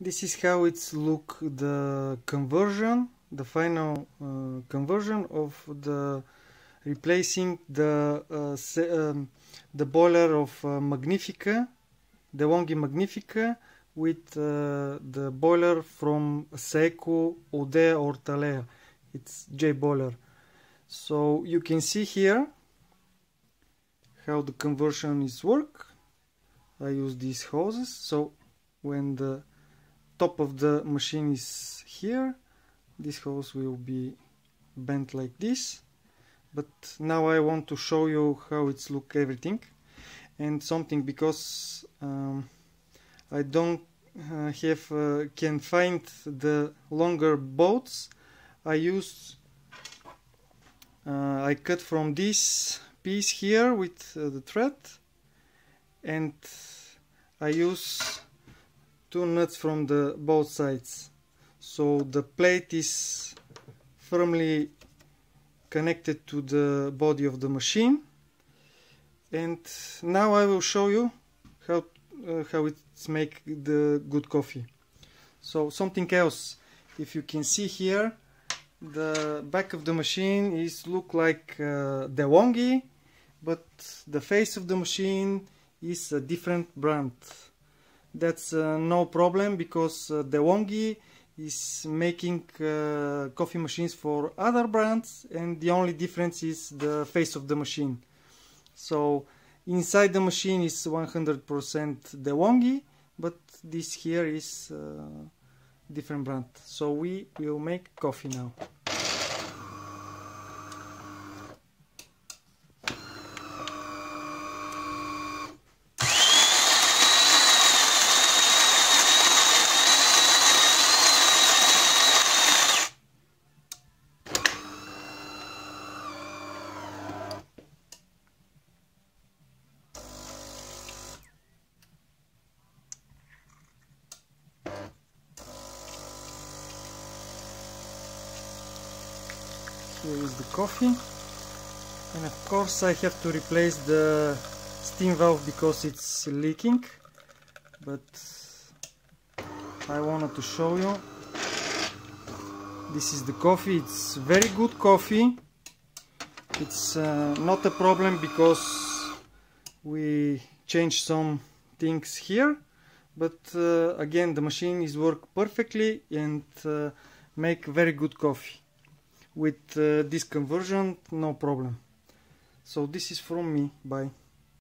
this is how it's look the conversion the final uh, conversion of the replacing the uh, um, the boiler of uh, Magnifica DeLonghi Magnifica with uh, the boiler from Saeco Odea or Talea. It's J boiler. So you can see here how the conversion is work. I use these hoses. So when the top of the machine is here. This hose will be bent like this. But now I want to show you how it's look everything. And something because um, I don't uh, have uh, can find the longer bolts. I use uh, I cut from this piece here with uh, the thread. And I use two nuts from the both sides. So the plate is firmly connected to the body of the machine. And now I will show you how uh, how it's make the good coffee. So something else if you can see here the back of the machine is look like uh, DeLonghi but the face of the machine is a different brand that's uh, no problem because uh, DeLonghi is making uh, coffee machines for other brands and the only difference is the face of the machine. So inside the machine is 100% DeLonghi but this here is uh, different brand. So we will make coffee now here is the coffee. And of course I have to replace the steam valve because it's leaking. But I wanted to show you. This is the coffee. It's very good coffee. It's uh, not a problem because we changed some things here. But uh, again the machine is work perfectly and uh, make very good coffee with uh, this conversion no problem. So this is from me. Bye